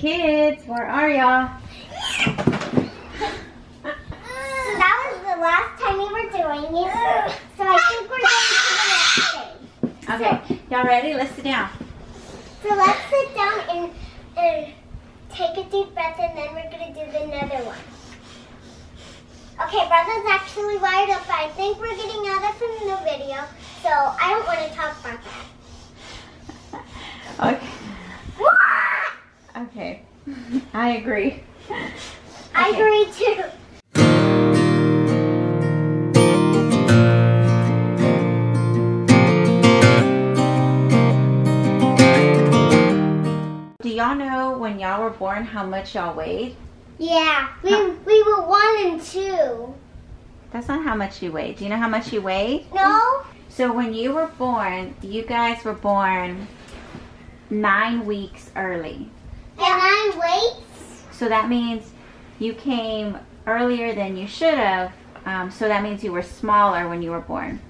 Kids, where are y'all? So that was the last time we were doing it. So I think we're going to the next thing. Okay, y'all ready? Let's sit down. So let's sit down and, and take a deep breath and then we're going to do the another one. Okay, brother's actually wired up, but I think we're getting out of from the video, so I don't want to talk about that. Okay. Okay. I agree. I agree too. Do y'all know when y'all were born how much y'all weighed? Yeah, we, Huh. we were one and two. That's not how much you weighed. Do you know how much you weighed? No? So when you were born, you guys were born nine weeks early. And I weights? So that means you came earlier than you should have. Um, so that means you were smaller when you were born.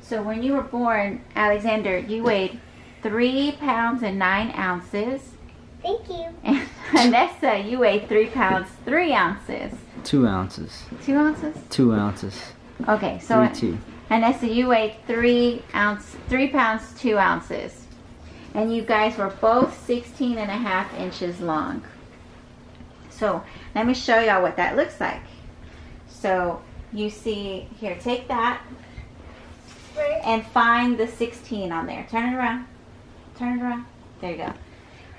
So when you were born, Alexander, you weighed three pounds and nine ounces. Thank you. And Anessa, you weighed three pounds, three ounces. Two ounces. Two ounces? Two ounces. Okay, so Three two. Anessa, you weighed three ounce, three pounds, two ounces. And you guys were both 16 and a half inches long. So let me show y'all what that looks like. So you see, here, take that and find the 16 on there. Turn it around. Turn it around. There you go.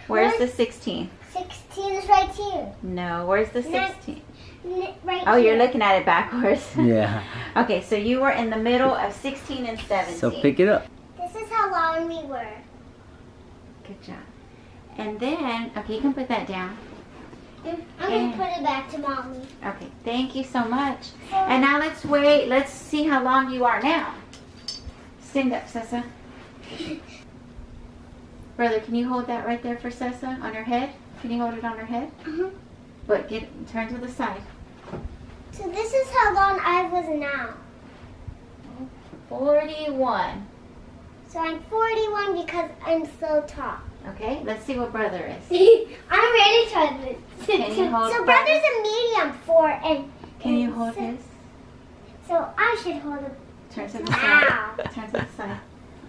Where's the 16? 16 is right here. No, where's the 16? Right Oh, you're here. looking at it backwards. Yeah. Okay, so you were in the middle of 16 and 17. So pick it up. This is how long we were. Good job. And then, okay, you can put that down. I'm going to put it back to mommy. Okay, thank you so much. And now let's wait. Let's see how long you are now. Stand up, Sessa. Brother, can you hold that right there for Sessa on her head? Can you hold it on her head? Mhm. But get turn to the side. So this is how long I was now. 41. So I'm 41 because I'm so tall. Okay, let's see what brother is. I'm ready to Can you hold So brother? brother's a medium four and Can you hold so, his? So I should hold it. Turn to the side. Turn to the side.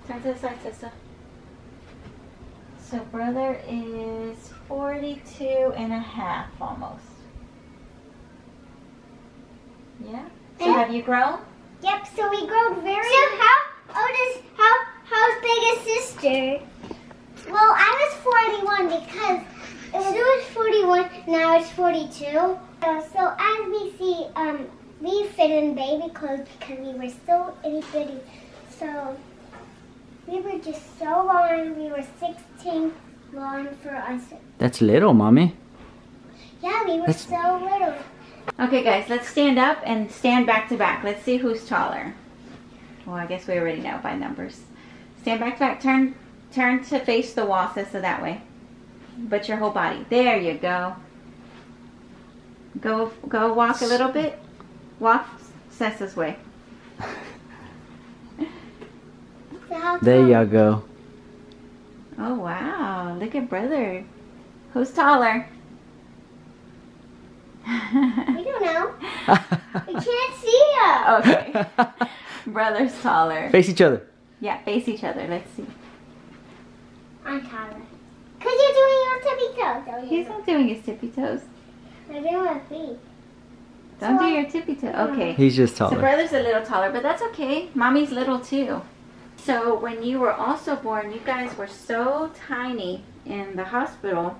Turn to the side, sister. So brother is 42 and a half almost. Yeah? So have you grown? Yep, so we grew very So how old is how how's big a sister? Well, I was 41 because it was, it was 41, now it's 42. So, so as we see, um, we fit in baby clothes because we were so itty bitty. So we were just so long. We were 16 long for us. That's little, mommy. Yeah, we were That's- so little. Okay guys, let's stand up and stand back to back. Let's see who's taller. Well, I guess we already know by numbers. Stand back to back. Turn turn to face the wall, Sissa, that way. But your whole body. There you go. Go go walk a little bit. Walk Sessa's way. There tall- you go. Oh wow, look at brother. Who's taller? We don't know. We can't see him. okay. Brother's taller. Face each other. Yeah, face each other. Let's see. I'm taller. Cause you're doing your tippy toes. Oh, He's not doing his tippy toes. I'm doing my feet. Don't do So- your tippy toe. Okay. He's just So taller. brother's a little taller, but that's okay. Mommy's little too. So when you were also born, you guys were so tiny in the hospital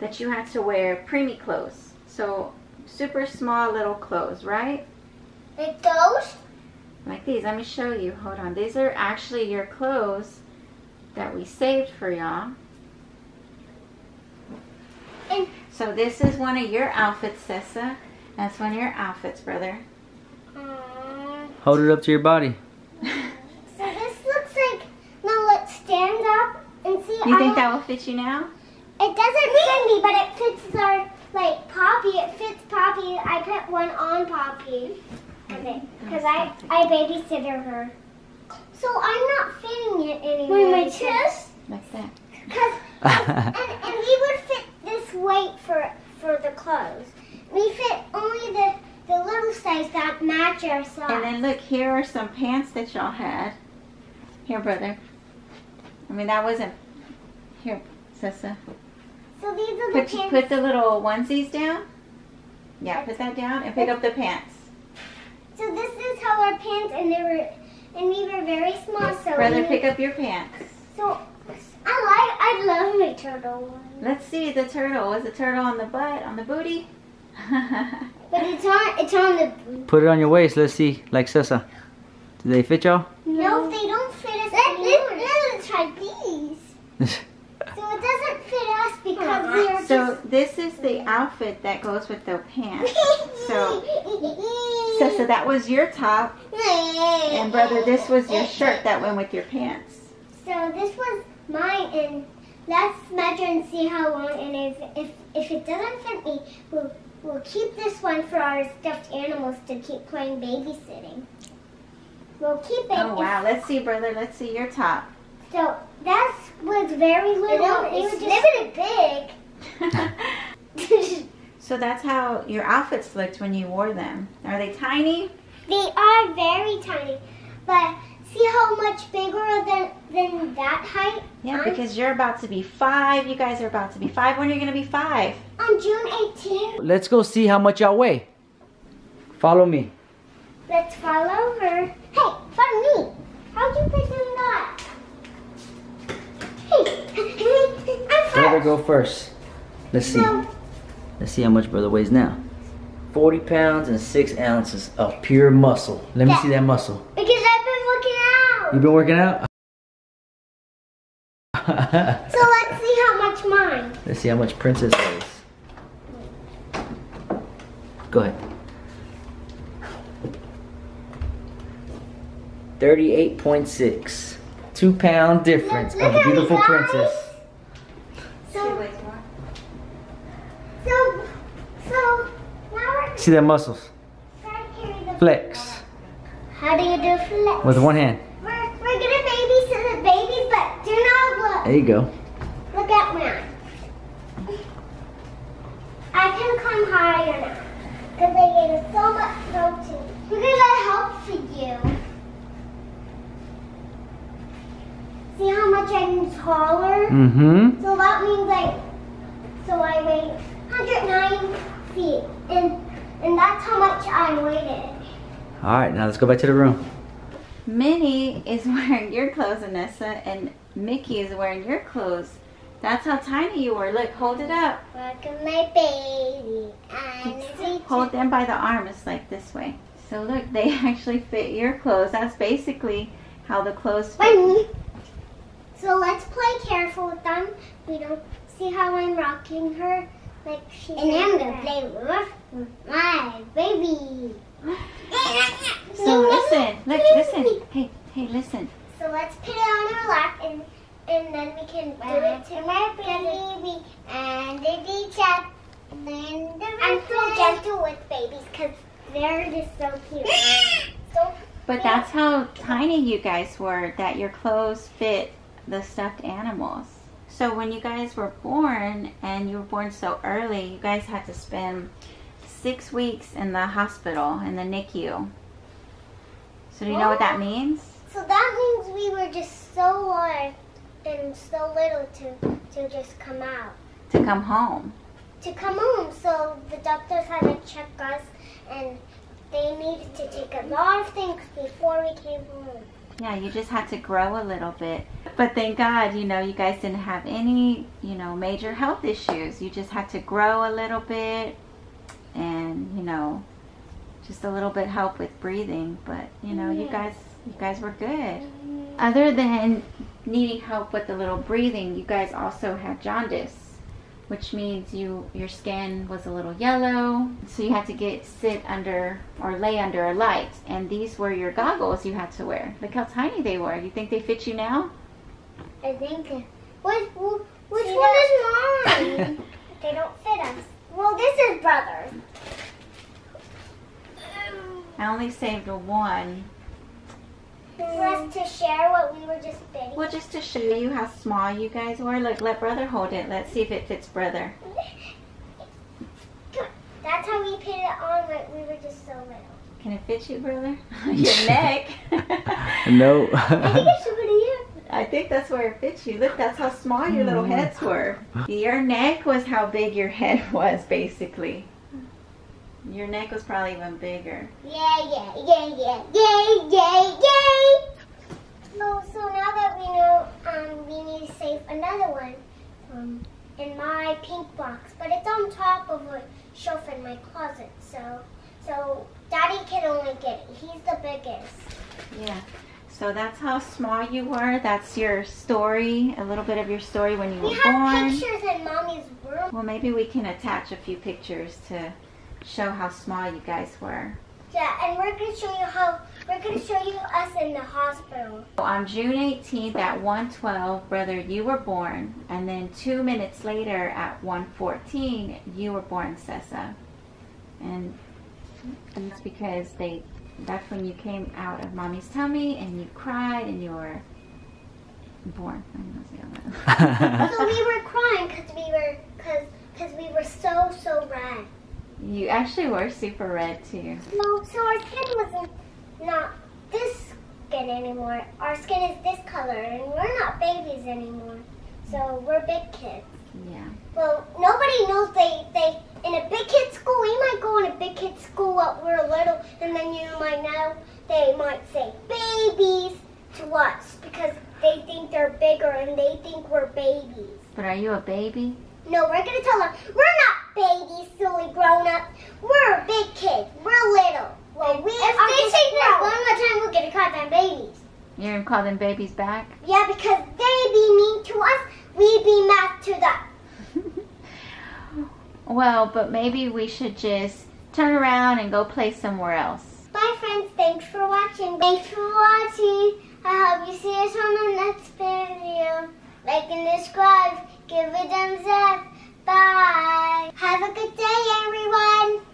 that you had to wear preemie clothes. So super small little clothes, right? Like those? Like these. Let me show you. Hold on. These are actually your clothes that we saved for y'all. So this is one of your outfits, Sessa. That's one of your outfits, brother. Hold it up to your body. so this looks like. Now let's stand up and see. You I think have- that will fit you now? It doesn't fit me, but it fits our like Poppy. It fits Poppy. I put one on Poppy. Okay, because I I babysitter her. So I'm not fitting it anymore. Wait, my chest? Like that. Cause and, and we would fit this weight for for the clothes. We fit only the the little size that match our size. And then look, here are some pants that y'all had. Here, brother. I mean, that wasn't. Here, Sessa. so these are the Put, pants. put the little onesies down. Yeah, put that down and pick up the pants. so this is how our pants, and they were, and we were very small. So Brother, we, pick up your pants. So I like, I love my turtle one. Let's see the turtle. Was the turtle on the butt, on the booty? But it's on, it's on the. Put it on your waist. Let's see. Like Sessa. Do they fit y'all? No, they don't fit us anymore. Let's try these. So it doesn't fit us because we are so this is the outfit that goes with the pants. So, so, so that was your top, and brother, this was your shirt that went with your pants. So this was mine, and let's measure and see how long. And if if if it doesn't fit me, we'll we'll keep this one for our stuffed animals to keep playing babysitting. We'll keep it. Oh wow, let's see, brother. Let's see your top. So that was very little. It was just limited big. so that's how your outfits looked when you wore them. Are they tiny? They are very tiny, but see how much bigger than than that height? Yeah, I'm- because you're about to be five. You guys are about to be five. When are you gonna be five? On June 18th, Let's go see how much y'all weigh. Follow me. let's follow her. Hey, follow me. How'd you pick them that? Hey, I'm Brother, first. go first. Let's see. Let's see how much brother weighs now. 40 pounds and 6 ounces of pure muscle. Let me see that muscle. because I've been looking out. You've been working out? So let's see how much mine. Let's see how much Princess weighs. Go ahead. 38.6. Two pound difference of the beautiful princess. So, so, so now we're See that muscles? trying to carry the Flex. How do you do flex? With one hand. We're, we're gonna babysit the babies, but do not look. There you go. Look at mine. I can come higher now because I get so much protein. Because I help for you. See how much I'm taller? Mm-hmm. So that means like, so I weigh 109 feet, and and that's how much I weighed. All right, now let's go back to the room. Minnie is wearing your clothes, Anessa, and Mickey is wearing your clothes. That's how tiny you were. Look, hold it up. Look at my baby. And it's Hold them by the arm. It's like this way. So look, they actually fit your clothes. That's basically how the clothes fit. Bunny. So let's play careful with them. We don't see how I'm rocking her like. And I'm gonna play with my baby. So listen, look, listen. Hey, hey, listen. So let's put it on her lap and and then we can do it to my baby and the teacher. I'm so gentle with babies because they're just so cute. So But that's how tiny you guys were, that your clothes fit the stuffed animals. So when you guys were born and you were born so early, you guys had to spend six weeks in the hospital, in the NICU. So do you know what that means? So that means we were just so large and so little to to just come out. To come home. To come home. So the doctors had to check us and they needed to take a lot of things before we came home. Yeah, you just had to grow a little bit. But thank God, you know, you guys didn't have any, you know, major health issues. You just had to grow a little bit and, you know, just a little bit help with breathing. But, you know, you guys you guys were good. Other than needing help with the little breathing, you guys also had jaundice, which means you your skin was a little yellow, so you had to get sit under or lay under a light. And these were your goggles you had to wear. Look how tiny they were. You think they fit you now? I think. Which, which one is mine? they don't fit us. Well, this is brothers. I only saved one. For us to share what we were just bidding? Well, just to show you how small you guys were. Look, let brother hold it. Let's see if it fits brother. That's how we put it on, like we were just so little. Can it fit you, brother? Your neck. no. I think it. I think that's where it fits you. Look, that's how small your little mm. heads were. Your neck was how big your head was, basically. Your neck was probably even bigger. Yeah, yeah, yeah, yeah, yay, yay, yay! So, so now that we know, um, we need to save another one, um, in my pink box, but it's on top of a shelf in my closet, so, so Daddy can only get it. He's the biggest. Yeah. So that's how small you were. That's your story, a little bit of your story when you We were have pictures in Mommy's room. Well, maybe we can attach a few pictures to show how small you guys were. Yeah, and we're gonna show you how. We're gonna show you us in the hospital. On June 18th at 1:12, brother, you were born, and then two minutes later at 1:14, you were born, Sessa. And that's because they. That's when you came out of mommy's tummy and you cried and you were born. I'm gonna say all that. so we were crying because we were because because we were so so red. You actually were super red too. No, so our skin wasn't not this skin anymore. Our skin is this color, and we're not babies anymore. So we're big kids. Yeah. Well, nobody knows they they in a big kid school. We might go in a big kid school when we're little, and then you might know they might say babies to us because they think they're bigger and they think we're babies. But are you a baby? No, we're gonna tell them we're not babies, silly grown up. We're big kids. We're little. Well, we if are they just say that one more time, we're gonna call them babies. You're gonna call them babies back? Yeah, because they be mean to us, we be mad to them. Well, but maybe we should just turn around and go play somewhere else. Bye, friends. Thanks for watching. Thanks for watching. I hope you see us on the next video. Like and subscribe. Give a thumbs up. Bye. Have a good day, everyone.